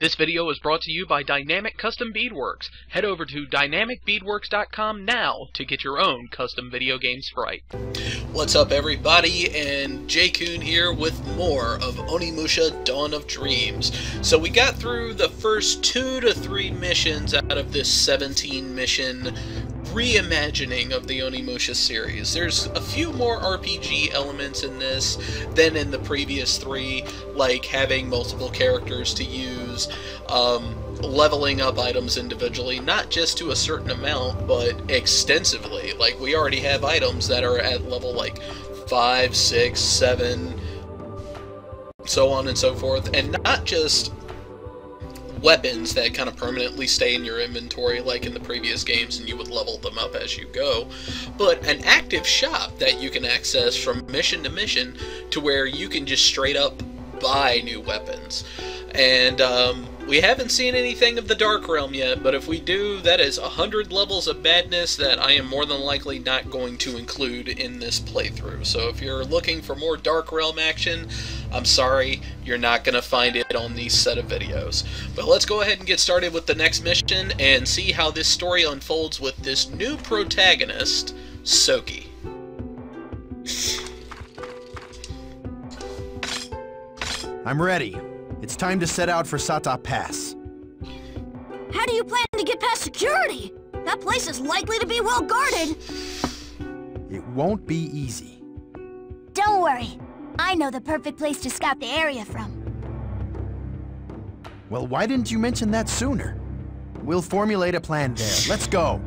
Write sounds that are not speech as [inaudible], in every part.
This video is brought to you by Dynamic Custom Beadworks. Head over to dynamicbeadworks.com now to get your own custom video game sprite. What's up everybody, and J-Kun here with more of Onimusha Dawn of Dreams. So we got through the first two to three missions out of this 17 mission reimagining of the Onimusha series. There's a few more RPG elements in this than in the previous three, like having multiple characters to use, um, leveling up items individually, not just to a certain amount, but extensively. Like, we already have items that are at level like 5, 6, 7, so on and so forth, and not just weapons that kind of permanently stay in your inventory like in the previous games and you would level them up as you go, but an active shop that you can access from mission to mission to where you can just straight up buy new weapons. And um, we haven't seen anything of the Dark Realm yet, but if we do, that is a hundred levels of madness that I am more than likely not going to include in this playthrough. So if you're looking for more Dark Realm action, I'm sorry, you're not going to find it on these set of videos. But let's go ahead and get started with the next mission and see how this story unfolds with this new protagonist, Soki. I'm ready. It's time to set out for Sata Pass. How do you plan to get past security? That place is likely to be well guarded. It won't be easy. Don't worry. I know the perfect place to scout the area from. Well, why didn't you mention that sooner? We'll formulate a plan there. Let's go.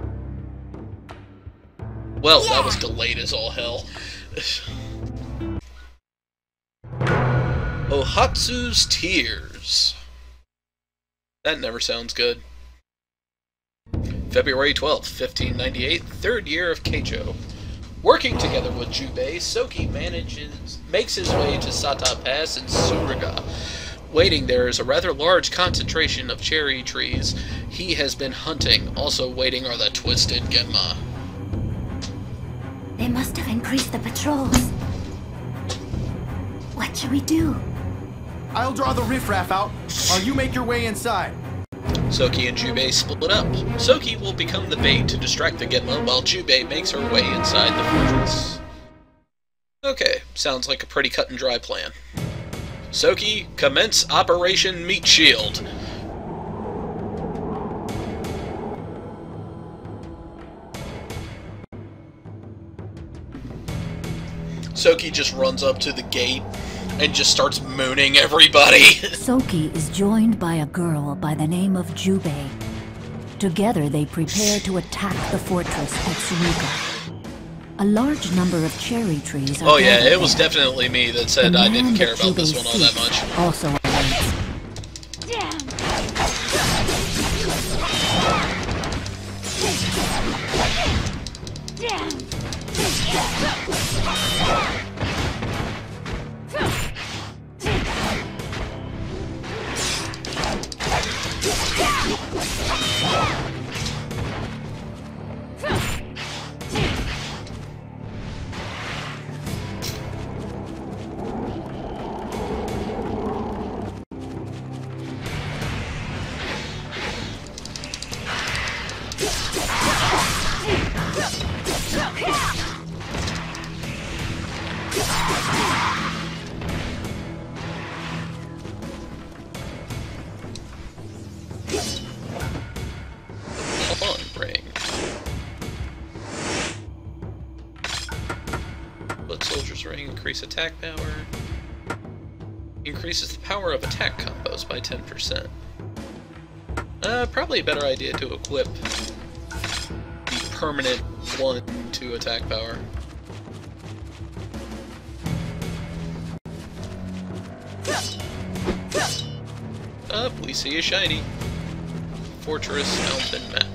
Well, Yeah. that was delayed as all hell. [laughs] Ohatsu's Tears. That never sounds good. February 12th, 1598, third year of Keicho. Working together with Jubei, Soki manages makes his way to Sata Pass in Suruga. Waiting there is a rather large concentration of cherry trees he has been hunting. Also waiting are the twisted Genma. They must have increased the patrols. What should we do? I'll draw the riffraff out while you make your way inside. Soki and Jubei split up. Soki will become the bait to distract the Genma while Jubei makes her way inside the fortress. Okay, sounds like a pretty cut and dry plan. Soki, commence Operation Meat Shield. Soki just runs up to the gate and just starts mooning everybody. [laughs] Soki is joined by a girl by the name of Jubei. Together they prepare to attack the fortress at Suruga. A large number of cherry trees are Oh yeah, it was there. definitely me that said I didn't care about this Jubei one all that much. Also attack power. Increases the power of attack combos by 10%. Uh, probably a better idea to equip the permanent 1 to attack power. Up, we see a shiny. Fortress Mountain map.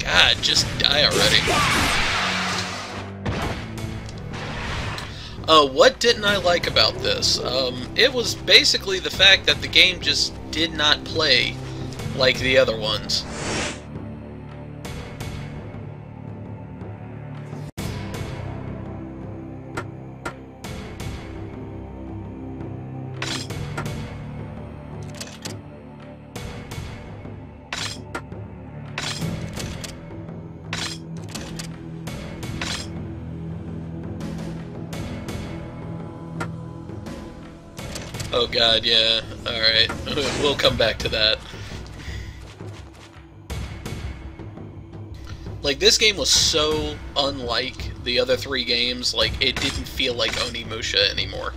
God, just die already. Uh, what didn't I like about this? Um, it was basically the fact that the game just did not play like the other ones. God, yeah. Alright. [laughs] we'll come back to that. Like, this game was so unlike the other three games, like, it didn't feel like Onimusha anymore.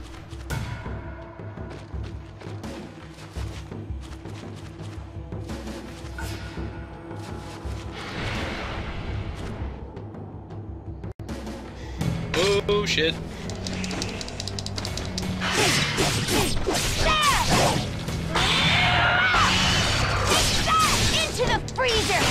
Oh, shit. Into the freezer!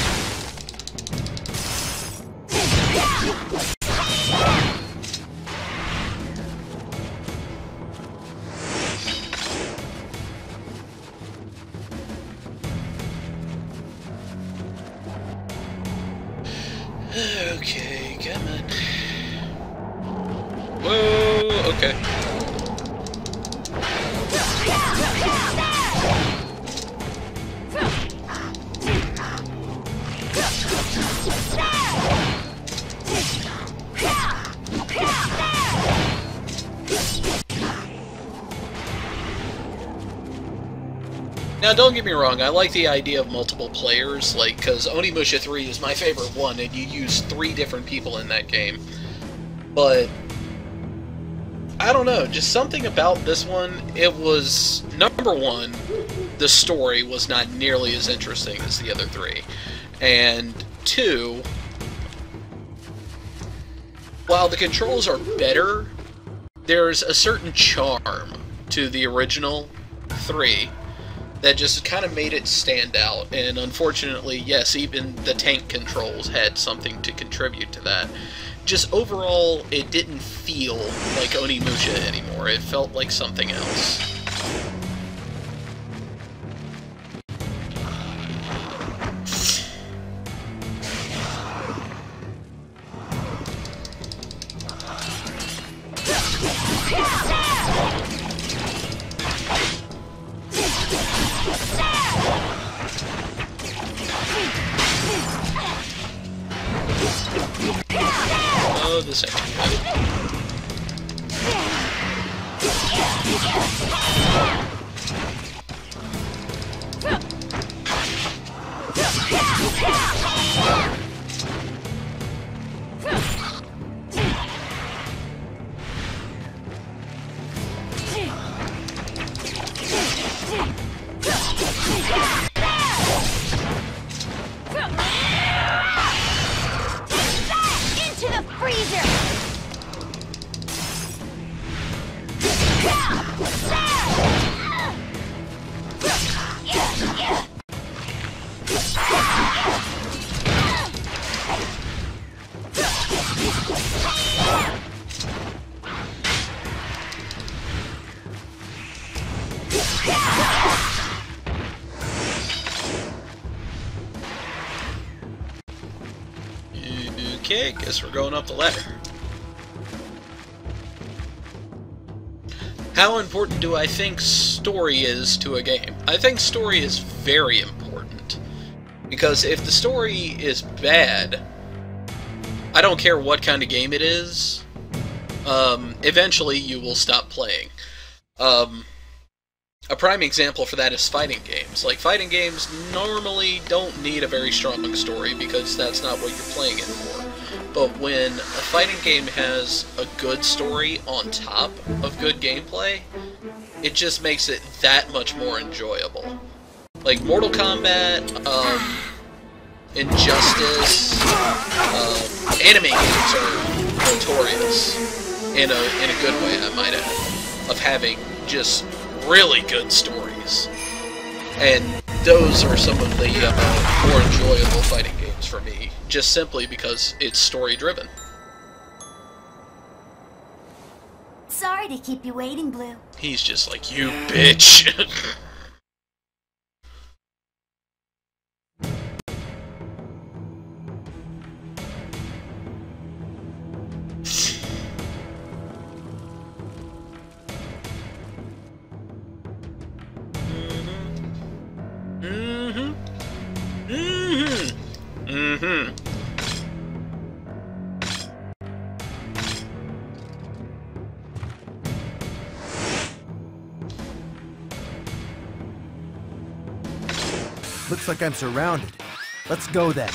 Now, don't get me wrong, I like the idea of multiple players, like, because Onimusha 3 is my favorite one, and you use three different people in that game. But, I don't know, just something about this one, it was, number one, the story was not nearly as interesting as the other three. And, two, while the controls are better, there's a certain charm to the original three that just kind of made it stand out. And unfortunately, yes, even the tank controls had something to contribute to that. Just overall, it didn't feel like Onimusha anymore. It felt like something else. Guess we're going up the ladder. How important do I think story is to a game? I think story is very important. Because if the story is bad, I don't care what kind of game it is, um, eventually you will stop playing. Um, a prime example for that is fighting games. Like, fighting games normally don't need a very strong story because that's not what you're playing it for. But when a fighting game has a good story on top of good gameplay, it just makes it that much more enjoyable. Like Mortal Kombat, um, Injustice, um, anime games are notorious in a in a good way, I might add, of having just really good stories. And those are some of the uh, more enjoyable fighting games for me, just simply because it's story driven. Sorry to keep you waiting, Blue. He's just like, you bitch. [laughs] like I'm surrounded. Let's go then.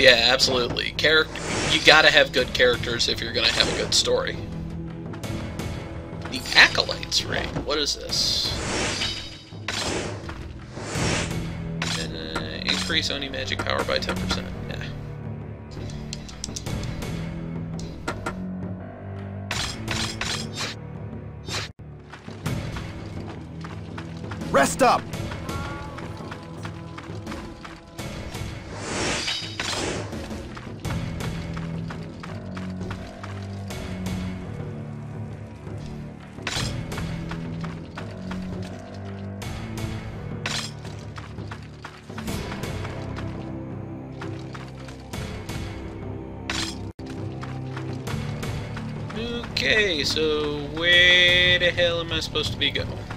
Yeah, absolutely. Character, you gotta have good characters if you're gonna have a good story. The Acolytes ring. What is this? Uh, increase Oni magic power by 10%. Yeah. Rest up! So where the hell am I supposed to be going?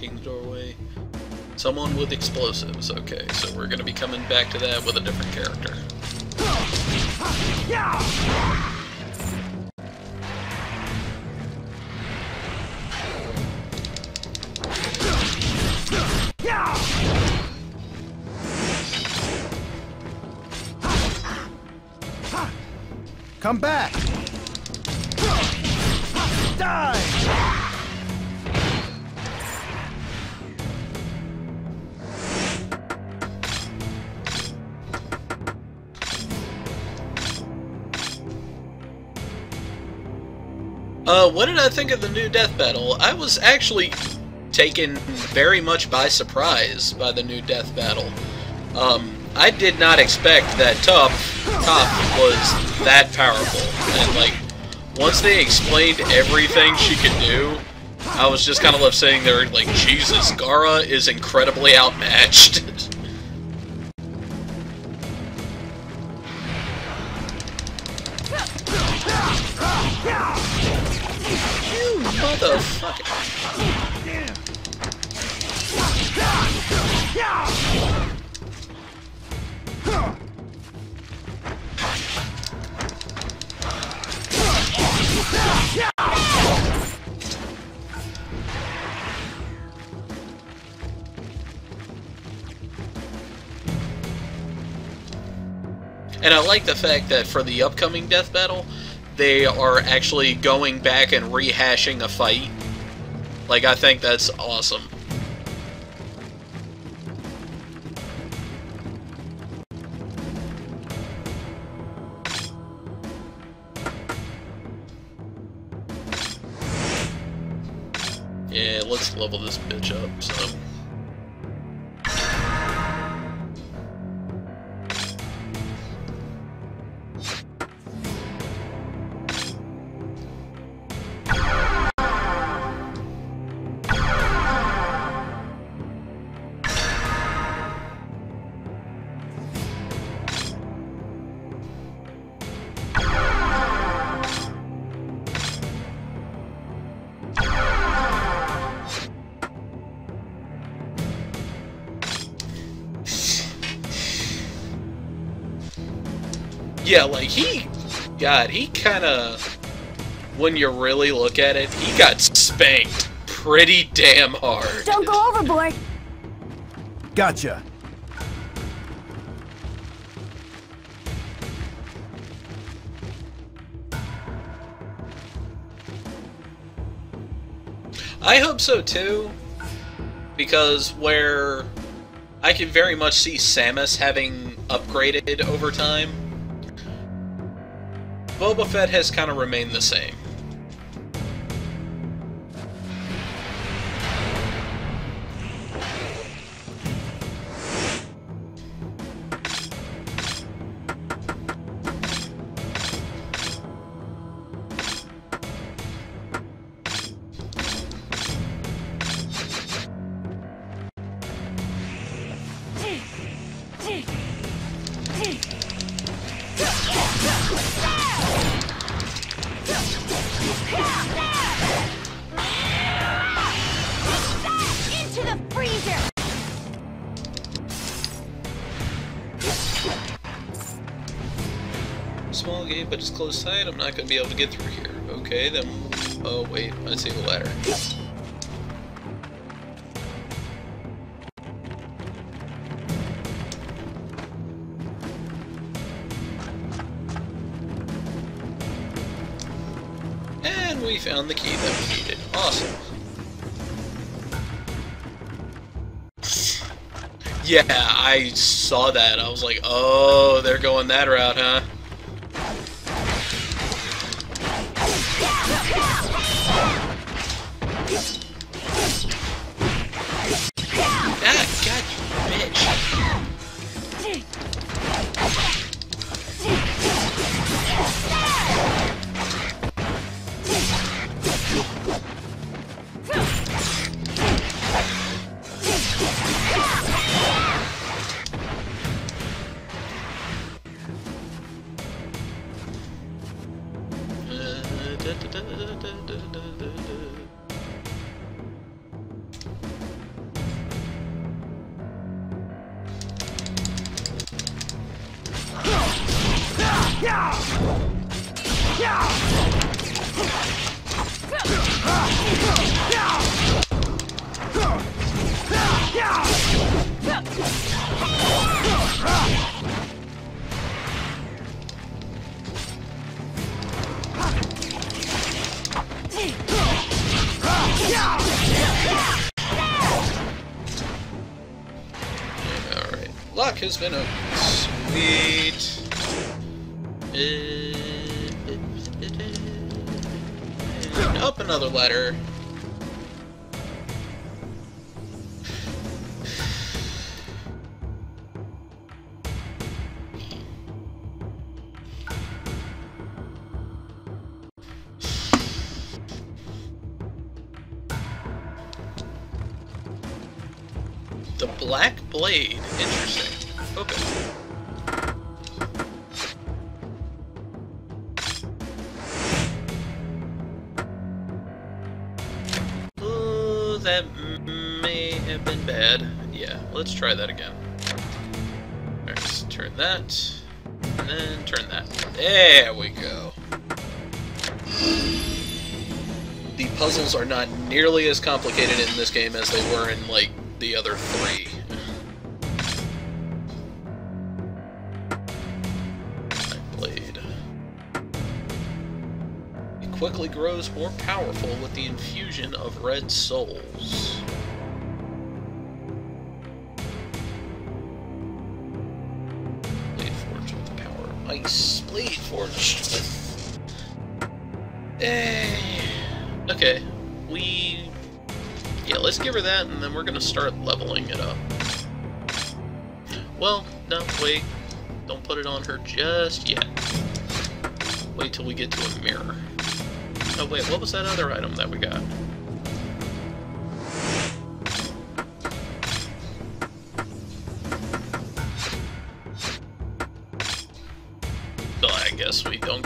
The doorway. Someone with explosives. Okay, so we're gonna be coming back to that with a different character. Come back! Die! Uh, what did I think of the new death battle? I was actually taken very much by surprise by the new death battle. Um, I did not expect that Toph Toph was that powerful. And like, once they explained everything she could do, I was just kind of left sitting there like, Jesus, Gaara is incredibly outmatched. [laughs] And I like the fact that for the upcoming death battle, they are actually going back and rehashing a fight. Like, I think that's awesome. Yeah, like he, God, he kind of, when you really look at it, he got spanked pretty damn hard. Don't go overboard. Gotcha. I hope so too, because where I can very much see Samus having upgraded over time, Boba Fett has kind of remained the same. Close sight. I'm not going to be able to get through here. Okay, then... Oh, wait. I see the ladder. And we found the key that we needed. Awesome. Yeah, I saw that. I was like, oh, they're going that route, huh? Alright. Luck has been a sweet. And up another ladder. The Black Blade. Interesting. Okay. let's try that again. Alright, turn that, and then turn that. There we go. The puzzles are not nearly as complicated in this game as they were in, like, the other three. Blade. It quickly grows more powerful with the infusion of red souls. Ice. Blade forged. Eh. Okay, we. Yeah, let's give her that, and then we're gonna start leveling it up. Well, no, wait. Don't put it on her just yet. Wait till we get to a mirror. Oh wait, what was that other item that we got?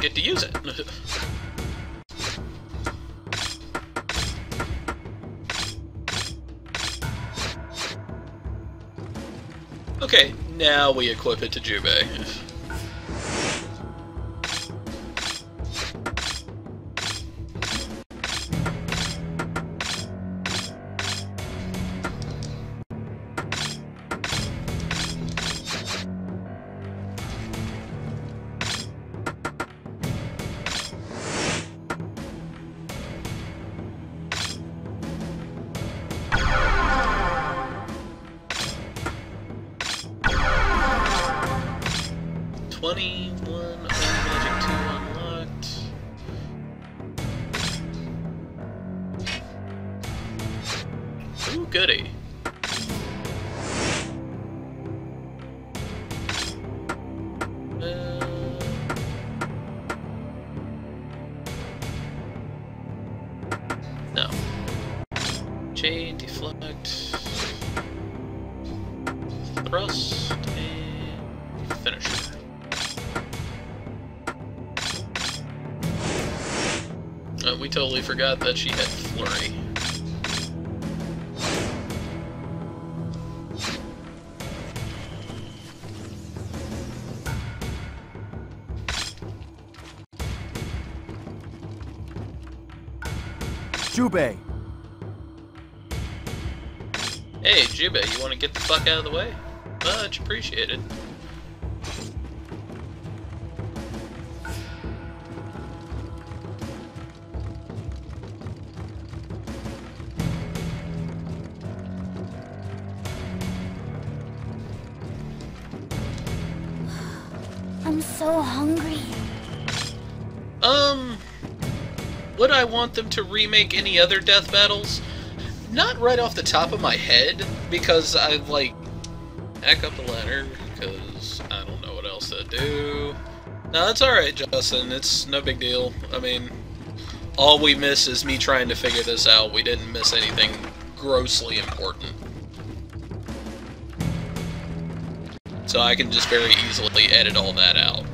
Get to use it. [laughs] okay, now we equip it to Jubei. [laughs] forgot that she had flurry. Jubei, Hey, Jubei, you want to get the fuck out of the way? Much appreciated. Want them to remake any other death battles? Not right off the top of my head, because I like back up the ladder because I don't know what else to do. No, it's all right, Justin. It's no big deal. I mean, all we miss is me trying to figure this out. We didn't miss anything grossly important. So I can just very easily edit all that out.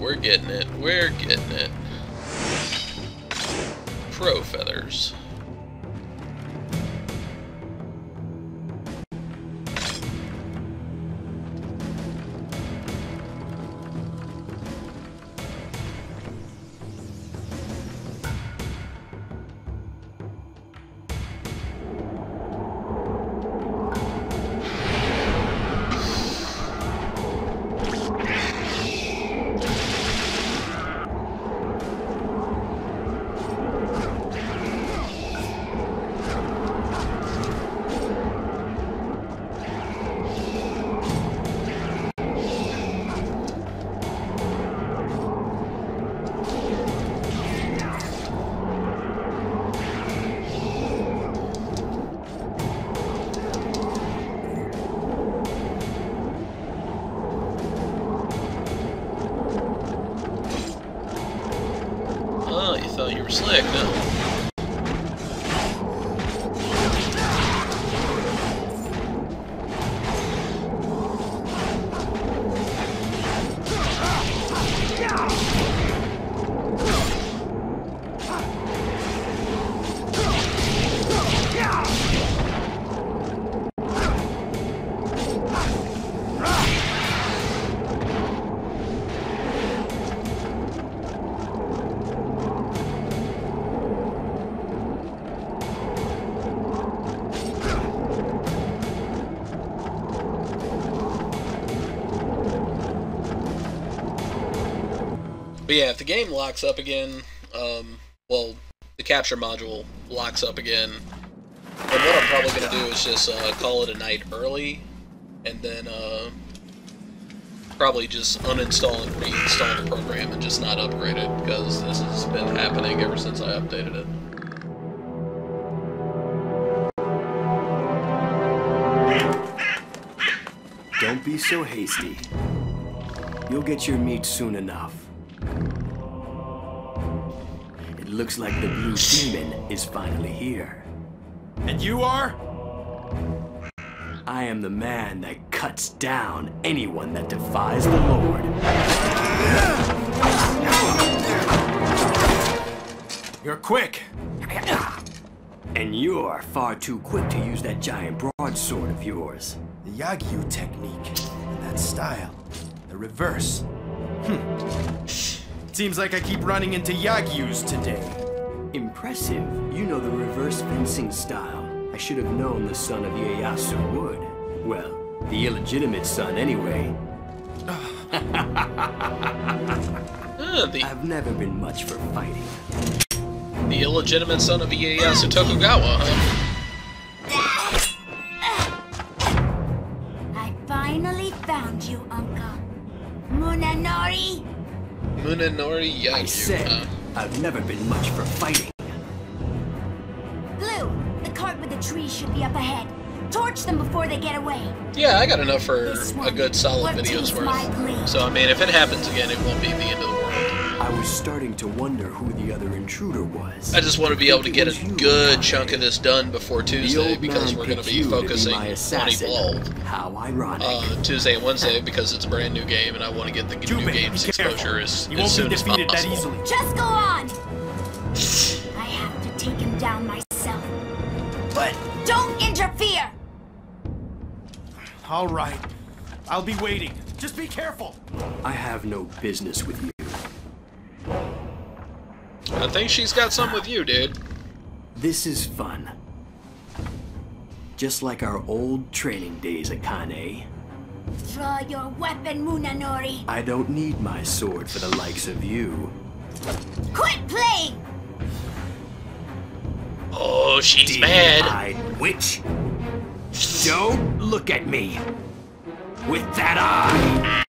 We're getting it. We're getting it. Pro feathers. But yeah, if the game locks up again, um, well, the capture module locks up again, then what I'm probably going to do is just uh, call it a night early, and then uh, probably just uninstall and reinstall the program and just not upgrade it, because this has been happening ever since I updated it. Don't be so hasty. You'll get your meat soon enough. It looks like the blue demon is finally here. And you are? I am the man that cuts down anyone that defies the Lord. You're quick. And you're far too quick to use that giant broadsword of yours. The Yagyu technique. That style. The reverse. Hmm. Seems like I keep running into Yagyus today. Impressive. You know the reverse fencing style. I should have known the son of Ieyasu would. Well, the illegitimate son anyway. Uh, [laughs] the, I've never been much for fighting. the illegitimate son of Ieyasu Tokugawa, huh? I finally found you, Uncle. Munanori? Munenori Yagyu, I said huh? I've never been much for fighting. Blue, the cart with the trees should be up ahead. Torch them before they get away. Yeah, I got enough for a good solid will video's worth. So, I mean, if it happens again, it won't be the end of the world. I was starting to wonder who the other intruder was. I just want to be able to get a was you, good chunk of this done before Tuesday because we're going to be you focusing my on assassin. Evolved. How ironic. Uh, Tuesday and Wednesday because it's a brand new game and I want to get the new Jubei, game's be careful. exposure as, You as won't soon be as defeated that possible. easily. Just go on! [sighs] I have to take him down myself. But Don't interfere! all right, I'll be waiting. Just be careful. I have no business with you. I think she's got some with you, dude. This is fun. Just like our old training days, at Akane. Draw your weapon, Munenori. I don't need my sword for the likes of you. Quit playing! Oh, she's mad. Eyed witch. Don't look at me. With that eye.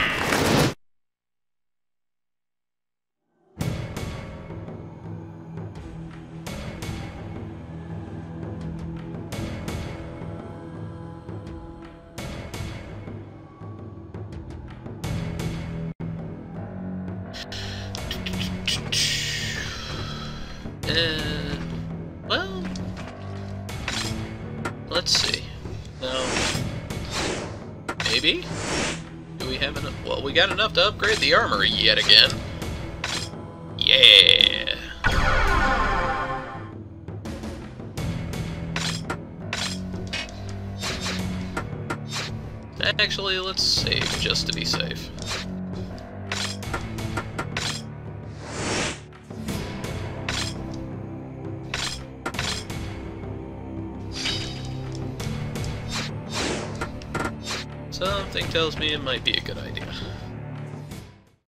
Uh, well, let's see. No, maybe. Do we have enough? Well, we got enough to upgrade the armory yet again. Yeah. Actually, let's save just to be safe. Tells me it might be a good idea.